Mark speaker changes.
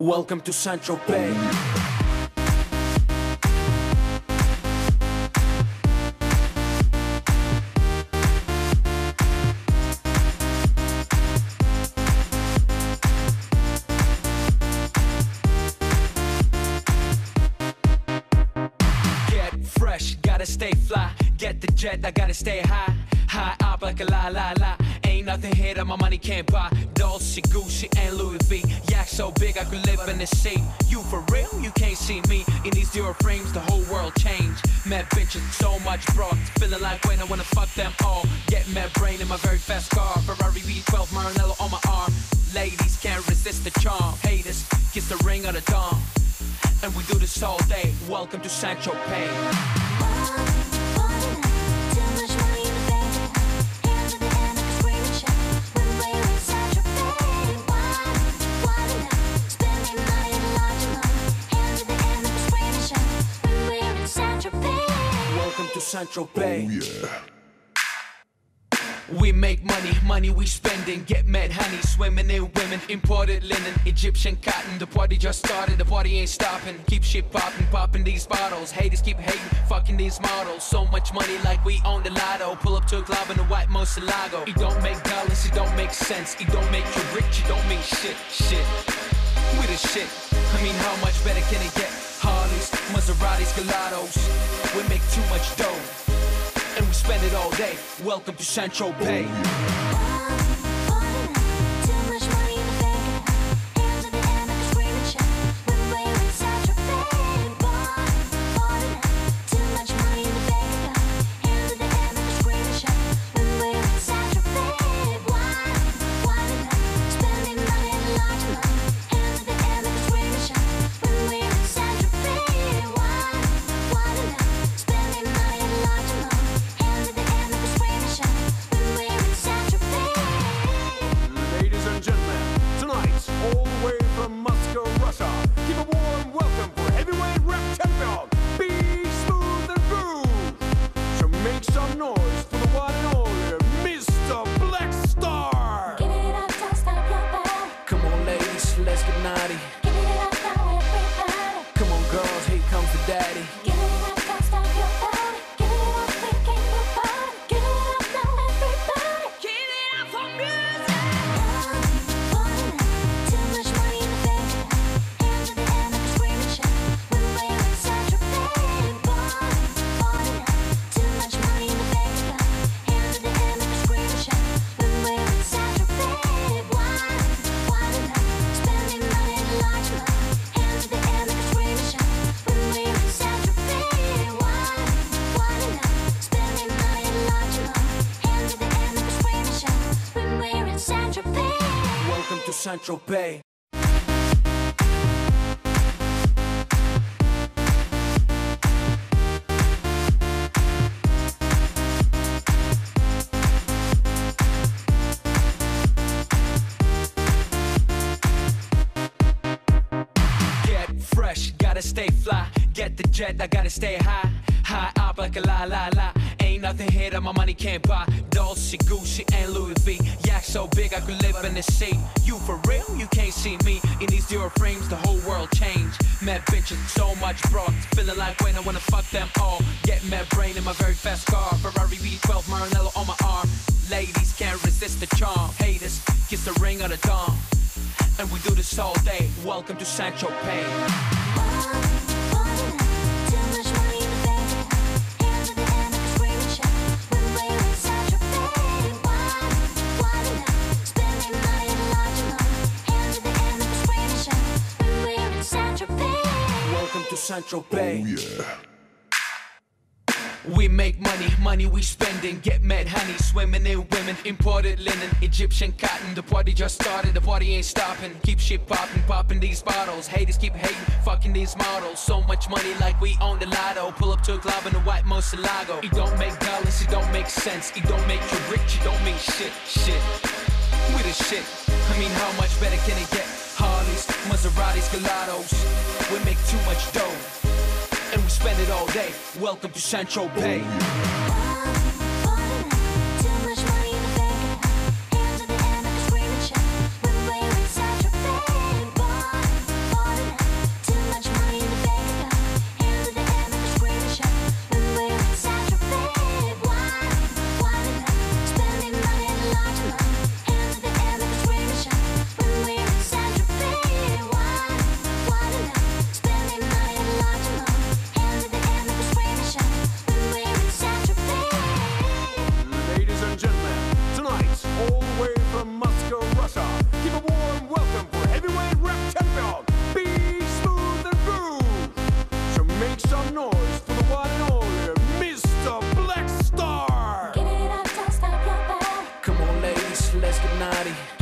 Speaker 1: Welcome to St. Tropez. Get fresh, gotta stay fly. Get the jet, I gotta stay high. High up like a la la la. Ain't nothing here that my money can't buy. Dolce, Gucci, and Louis V. Yak so big I could live in the sea. You for real? You can't see me. In these zero frames, the whole world changed. Mad bitches, so much broad. Feeling like when I wanna fuck them all. Get mad brain in my very fast car. Ferrari V12, Maranello on my arm. Ladies can't resist the charm. Haters, kiss the ring of the dawn. And we do this all day. Welcome to St. Tropez. St. Tropez. Oh, we make money, money we spending. Get mad honey, swimming in women. Imported linen, Egyptian cotton. The party just started, the party ain't stopping. Keep shit popping, popping these bottles. Haters keep hating, fucking these models. So much money like we own the lotto. Pull up to a club in a white Murciélago. It don't make dollars, it don't make sense. It don't make you rich, it don't mean shit, shit. We the shit. I mean, how much better can it get? Harleys, Maseratis, Gelatos. We make too much dough and we spend it all day. Welcome to St. Tropez. Let's St. Tropez. Get fresh, gotta stay fly. Get the jet, I gotta stay high. High up like a la la la. Ain't nothing here that my money can't buy. Dolce, Gucci, and Louis V. Yak so big I could live in the sea. You for real? You can't see me. In these zero frames, the whole world changed. Mad bitches, so much broad. Feeling like when I wanna fuck them all. Get mad brain in my very fast car. Ferrari V12, Maranello on my arm. Ladies can't resist the charm. Haters, kiss the ring of the dawn. And we do this all day. Welcome to St. Tropez. St. Tropez. Oh, we make money, money we spending. Get mad honey, swimming in women. Imported linen, Egyptian cotton. The party just started, the party ain't stopping. Keep shit popping, popping these bottles. Haters keep hating, fucking these models. So much money like we own the lotto. Pull up to a club in a white Murciélago. It don't make dollars, it don't make sense. It don't make you rich, it don't mean shit, shit. We the shit. I mean, how much better can it get? Maseratis, Gelatos. We make too much dough and we spend it all day. Welcome to
Speaker 2: St.
Speaker 3: Tropez.
Speaker 1: naughty.